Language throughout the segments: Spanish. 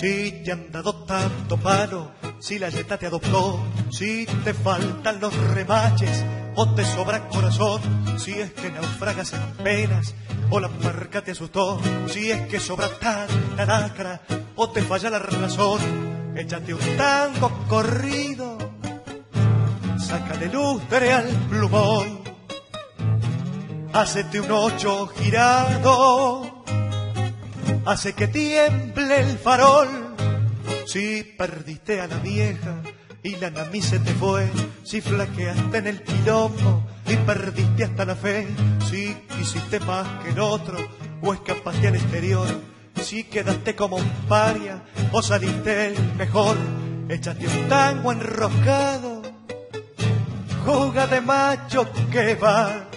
Si te han dado tanto palo, si la yeta te adoptó, si te faltan los remaches o te sobra corazón, si es que naufragas en penas o la marca te asustó, si es que sobra tanta lacra o te falla la razón, échate un tango corrido, sácale lustre al plumón, hacete un ocho girado hace que tiemble el farol. Si perdiste a la vieja y la nami se te fue, si flaqueaste en el quilombo y perdiste hasta la fe, si hiciste más que el otro o escapaste al exterior, si quedaste como un paria o saliste el mejor, échate un tango enroscado, juga de macho que va,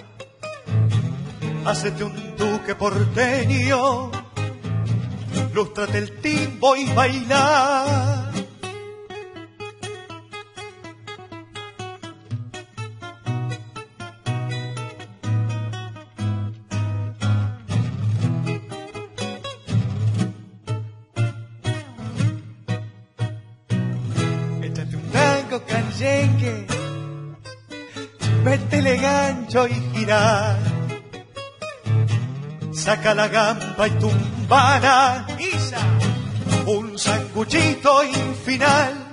hacete un duque porteño lústrate el timbo y baila. Échate un tango canyengue, métele gancho y girar. Saca la gamba y tumbala, un sanguchito infinal